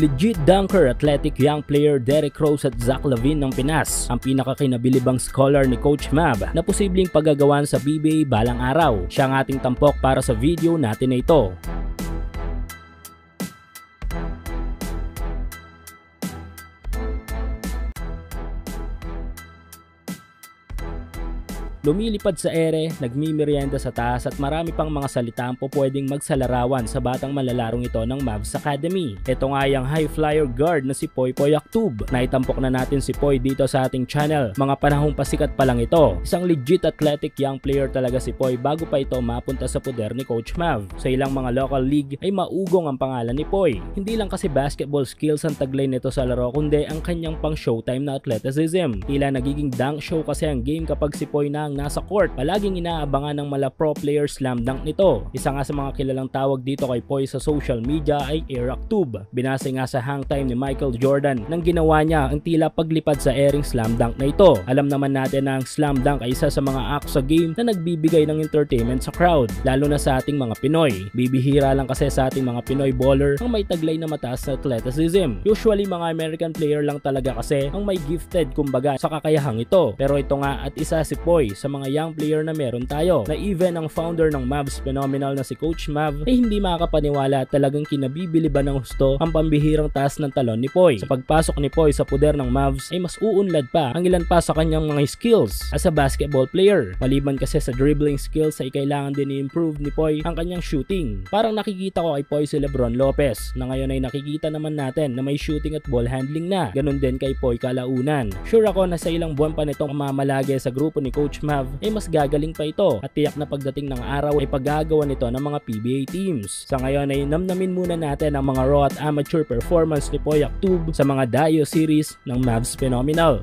Legit dunker, athletic young player Derek Rose at Zach Lavin ng Pinas, ang pinakakinabilibang scholar ni Coach Mab na posibleng paggagawan sa BBA balang araw. Siya ang ating tampok para sa video natin na ito. Lumilipad sa ere, nagmimerienda sa taas at marami pang mga salitang po pwedeng magsalarawan sa batang malalarong ito ng Mavs Academy. Ito nga yung high flyer guard na si Poy Poy Aktub. Naitampok na natin si Poy dito sa ating channel. Mga panahong pasikat pa lang ito. Isang legit athletic young player talaga si Poy bago pa ito mapunta sa poder ni Coach Mav. Sa ilang mga local league ay maugong ang pangalan ni Poy. Hindi lang kasi basketball skills ang taglay nito sa laro kundi ang kanyang pang showtime na athleticism. Tila nagiging dunk show kasi ang game kapag si Poy na ang nasa court. Palaging inaabangan ng mala pro player slam dunk nito. Isa nga sa mga kilalang tawag dito kay Poy sa social media ay Eric Tube. Binasa nga sa hang time ni Michael Jordan nang ginawa niya ang tila paglipad sa airing slam dunk na ito. Alam naman natin na ang slam dunk ay isa sa mga acts sa game na nagbibigay ng entertainment sa crowd, lalo na sa ating mga Pinoy. Bibihira lang kasi sa ating mga Pinoy baller ang may taglay na mataas na athleticism. Usually mga American player lang talaga kasi ang may gifted kumbaga sa kakayahang ito. Pero ito nga at isa si Poy sa mga young player na meron tayo na even ang founder ng Mavs phenomenal na si Coach Mav ay hindi makakapaniwala talagang kinabibili ba ng gusto ang pambihirang taas ng talon ni Poy. Sa pagpasok ni Poy sa puder ng Mavs ay mas uunlad pa ang ilan pa sa kanyang mga skills as a basketball player. Maliban kasi sa dribbling skills ay kailangan din i-improve ni Poy ang kanyang shooting. Parang nakikita ko kay Poy si Lebron Lopez na ngayon ay nakikita naman natin na may shooting at ball handling na. Ganon din kay Poy kalaunan. Sure ako na sa ilang buwan pa nitong mamalagi sa grupo ni Coach Mav ay mas gagaling pa ito at tiyak na pagdating ng araw ay paggagawa nito ng mga PBA teams. Sa ngayon ay namnamin muna natin ang mga raw at amateur performance ni Poyak Tube sa mga Dio series ng Mavs Phenomenal.